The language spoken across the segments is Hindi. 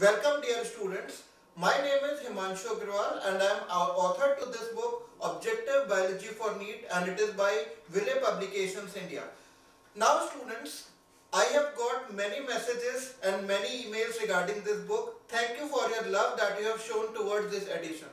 Welcome dear students. My name is Himanshu Agrawal and I am author to this book Objective Biology for NEET and it is by Wiley Publications India. Now students, I have got many messages and many emails regarding this book. Thank you for your love that you have shown towards this edition.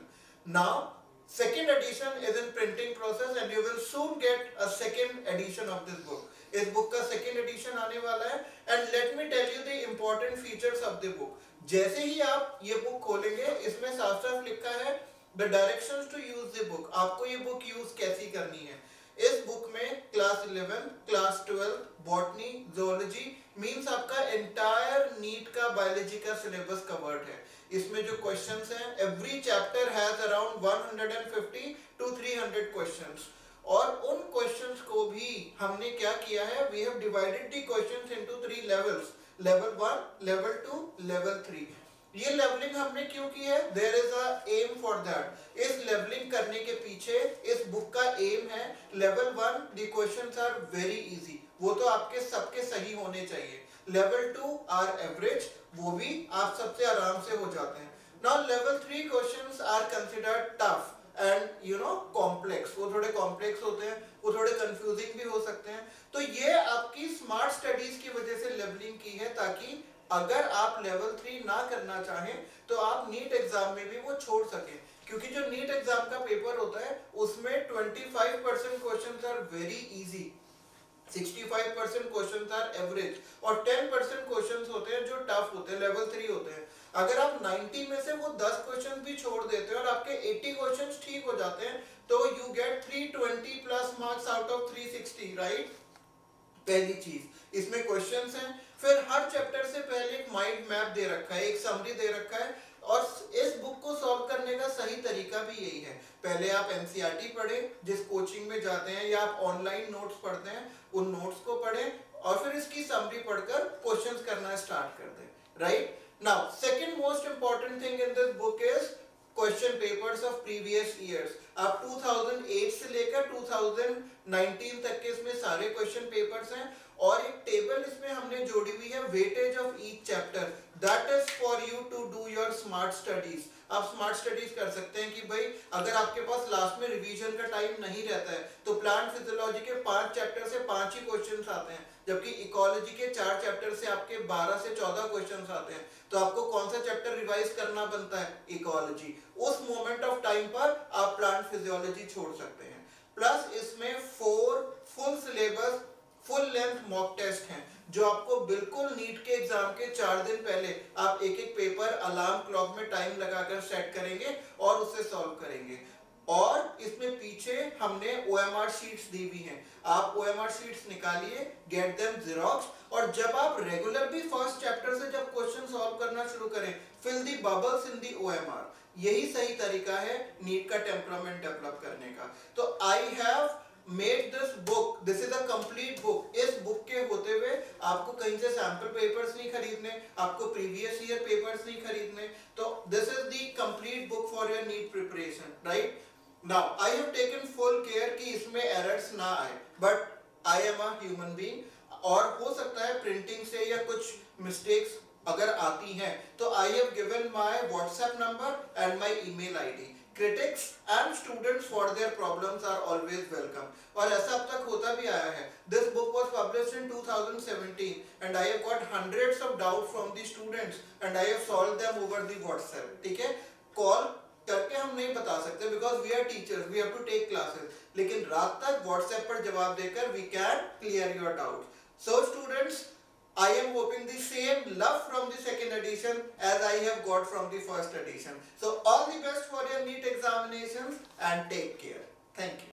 Now second edition is in printing process and you will soon get a second edition of this book. इस बुक का सेकेंड एडिशन आने वाला है and let me tell you the important features of the book जैसे ही आप ये बुक खोलेंगे, इसमें साफ़ साफ़ लिखा है the directions to use the book आपको ये बुक यूज़ कैसी करनी है? इस बुक में class eleven class twelve botany zoology means आपका एंटायर नीट का बायोलॉजी का सिलेबस कवर्ड है। इसमें जो क्वेश्चंस हैं every chapter has around 150 to 300 questions और उन क्वेश्चंस को भी हमने क्या किया है? We have divided the questions into three levels level one level two level three ये लेवलिंग हमने क्यों की है? There is a aim for that इस लेवलिंग करने के पीछे, इस बुक का एम है। Level one they are very easy वो तो आपके सबके सही होने चाहिए। लेवल टू आर एवरेज वो भी आप सबसे आराम से हो जाते हैं। Now level three questions are considered tough and you know complex वो थोड़े कॉम्प्लेक्स होते हैं, वो थोड़े कंफ्यूजिंग भी हो सकते हैं। तो ये आपकी स्मार्ट स्टडीज़ की वजह से लेवलिंग की है ताकि अगर आप लेवल थ्री ना करना चाहें तो आप नीट एग्ज़ाम में भी वो छोड़ सकें। क्योंकि जो नीट एग्ज़ाम का पेपर होता है, उसमें 25 percent question are very easy 65 percent question are average और 10 परसेंट क्वेश्चन होते हैं जो टफ होते हैं लेवल थ्री होते हैं। अगर आप 90 में से वो 10 क्वेश्चन भी छोड़ देते हैं और आपके 80 क्वेश्चन ठीक हो जाते हैं तो you get 320 plus marks out of 360 right पहली चीज़। इसमें क्वेश्चंस हैं। फिर हर चैप्टर से पहले एक माइंड मैप दे रखा है, एक समरी दे रखा है और इस बुक को सॉल्व करने का सही तरीका भी यही है। पहले आप एनसीईआरटी पढ़ें, जिस कोचिंग में जाते हैं या आप ऑनलाइन नोट्स पढ़ते हैं, उन नोट्स को पढ़ें और फिर इसकी समरी पढ़कर क्वेश्चंस करना स्टार्ट कर दें right now second most important thing in this book is question papers of previous years आप 2008 से लेकर 2019 तक के इसमें सारे क्वेश्चन पेपर्स हैं। और एक टेबल इसमें हमने जोड़ी हुई है weightage of each chapter that is for you to do your smart studies आप स्मार्ट स्टडीज़ कर सकते हैं कि भाई, अगर आपके पास लास्ट में रिवीजन का टाइम नहीं रहता है तो प्लांट फिजियोलॉजी के पाँच चैप्टर से पाँच ही क्वेश्चन आते हैं, जबकि इकोलॉजी के चार चैप्टर से आपके बारह से चौदह क्वेश्चन आते हैं। तो आपको कौन सा चैप्टर रिवाइज करना बनता है? इकोलॉजी उस मोमेंट ऑफ़ टाइम पर आप प्लांट फिजियोलॉजी छोड़ सकते हैं। प्लस इसमें four full syllabus full length mock test हैं, जो आपको बिल्कुल नीट के एग्ज़ाम के चार दिन पहले आप एक एक पेपर अलार्म क्लॉक में टाइम लगाकर सेट करेंगे और उसे सॉल्व करेंगे। और इसमें पीछे हमने ओ एम आर शीट दी हुई हैं। आप ओ एम आर शीट निकालिए गेट देम जीरोक्स और जब आप रेगुलर भी फ़र्स्ट चैप्टर से जब क्वेश्चन सॉल्व करना शुरू करें fill the bubbles in the O M R यही सही तरीका है नीट का टेम्परामेंट डेवलप करने का। तो I have made this book this is a complete book इस बुक के होते हुए आपको कहीं से सैंपल पेपर्स नहीं खरीदने, आपको प्रीवियस ईयर पेपर्स नहीं खरीदने. तो this is the complete book for your NEET preparation right now I have taken full care कि इसमें एरर्स ना आए but I am a human being और हो सकता है प्रिंटिंग से या कुछ मिस्टेक्स अगर आती हैं तो I have given my WhatsApp number and my email ID critics and students for their problems are always welcome और ऐसा अब तक होता भी आया है। This book was published in 2017 and I have got hundreds of doubt from the students and I have solved them over the WhatsApp ठीक है? कॉल करके हम नहीं बता सकते because we are teachers we have to take classes लेकिन रात तक व्हाट्सएप पर जवाब देकर we can clear your doubt so students I am hoping the same love from second edition as I have got from the first edition. So all the best for your NEET examinations and take care. Thank you.